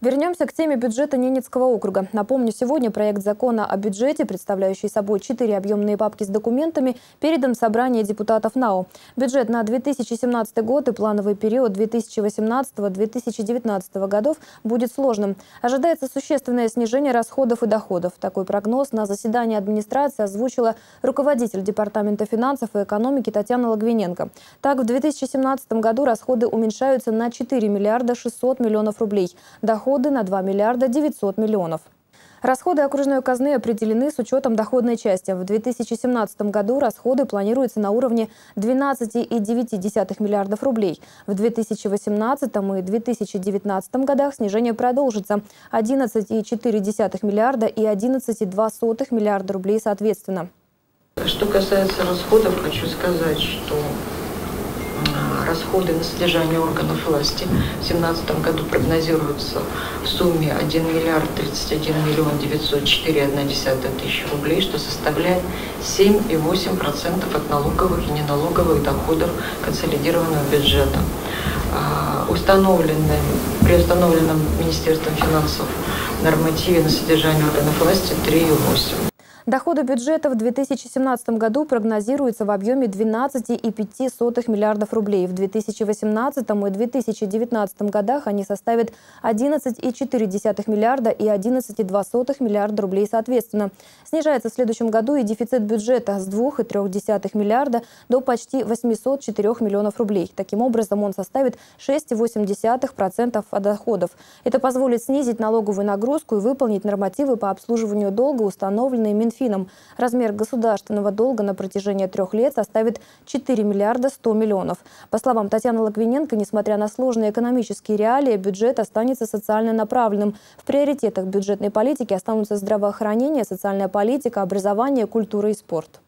Вернемся к теме бюджета Ненецкого округа. Напомню, сегодня проект закона о бюджете, представляющий собой четыре объемные папки с документами, передан в собрание депутатов НАО. Бюджет на 2017 год и плановый период 2018-2019 годов будет сложным. Ожидается существенное снижение расходов и доходов. Такой прогноз на заседании администрации озвучила руководитель Департамента финансов и экономики Татьяна Логвиненко. Так, в 2017 году расходы уменьшаются на 4 миллиарда 600 миллионов рублей. Доходы доходы на 2 миллиарда 900 миллионов. Расходы окружной казны определены с учетом доходной части. В 2017 году расходы планируются на уровне 12,9 миллиардов рублей. В 2018 и 2019 годах снижение продолжится – 11,4 миллиарда и 11,2 миллиарда рублей соответственно. Что касается расходов, хочу сказать, что расходы на содержание органов власти в 2017 году прогнозируются в сумме 1 миллиард 31 миллион 904,1 тысячи рублей, что составляет 7,8% от налоговых и неналоговых доходов консолидированного бюджета. А, установлены, при установленном Министерством финансов нормативе на содержание органов власти 3,8%. Доходы бюджета в 2017 году прогнозируются в объеме 12,5 миллиардов рублей. В 2018 и 2019 годах они составят 11,4 миллиарда и 11,2 миллиарда рублей соответственно. Снижается в следующем году и дефицит бюджета с 2,3 миллиарда до почти 804 миллионов рублей. Таким образом, он составит 6,8% от доходов. Это позволит снизить налоговую нагрузку и выполнить нормативы по обслуживанию долга, установленные Минфином Минфином. Размер государственного долга на протяжении трех лет составит 4 миллиарда 100 миллионов. По словам Татьяны Логвиненко, несмотря на сложные экономические реалии, бюджет останется социально направленным. В приоритетах бюджетной политики останутся здравоохранение, социальная политика, образование, культура и спорт.